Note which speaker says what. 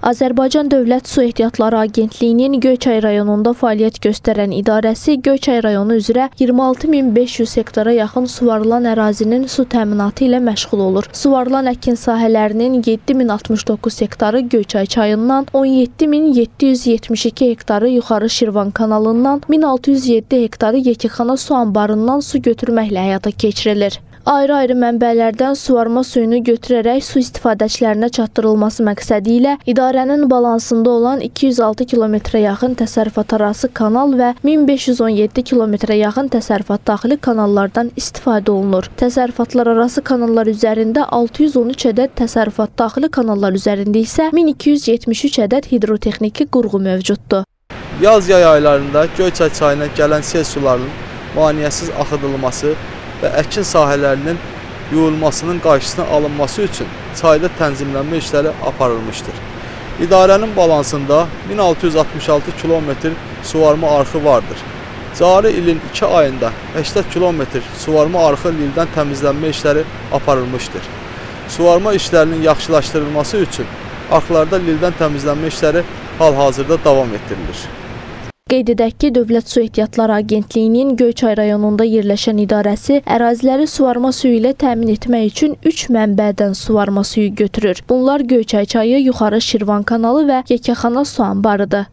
Speaker 1: Azərbaycan Dövlət Su Ehtiyatları Agentliyinin Göyçay rayonunda fəaliyyət göstərən idarəsi Göyçay rayonu üzrə 26500 hektara yaxın suvarılan ərazinin su təminatı ilə məşğul olur. Suvarılan əkin sahələrinin 7069 hektarı Göyçay çayından, 17772 hektarı Yuxarı Şirvan kanalından, 1607 hektarı Yekixana su anbarından su götürməklə həyata keçirilir. Ayrı-ayrı mənbələrdən suvarma suyunu götürərək su istifadəçilərinə çatdırılması məqsədi ilə idarənin balansında olan 206 kilometrə yaxın təsərrüfat arası kanal və 1517 kilometrə yaxın təsərrüfat daxili kanallardan istifadə olunur. Təsərrüfatlar arası kanallar üzərində 613 ədəd təsərrüfat daxili kanallar üzərində isə 1273 ədəd hidrotexniki qurğu mövcuddur.
Speaker 2: Yaz yay aylarında Göyçay çayına gələn sel sularının maneəsiz axıdılması və əkin sahələrinin yuyulmasının qarşısının alınması üçün çayda tənzimlənmə işləri aparılmışdır. İdarənin balansında 1666 kilometr suvarma arxı vardır. Cari ilin 2 ayında 80 kilometr suvarma arxı lildən təmizlənmə işləri aparılmışdır. Suvarma işlərinin yaxşılaşdırılması üçün arxlarda lildən təmizlənmə işləri hal-hazırda davam etdirilir.
Speaker 1: Qeyd edək ki, Dövlət Su Ehtiyatları Agentliyinin Göyçay rayonunda yerləşən idarəsi əraziləri suvarma suyu ilə təmin etmək üçün 3 mənbədən suvarma suyu götürür. Bunlar Göyçay çayı, Yuxarı Şirvan kanalı və Yekəxana su anbarıdır.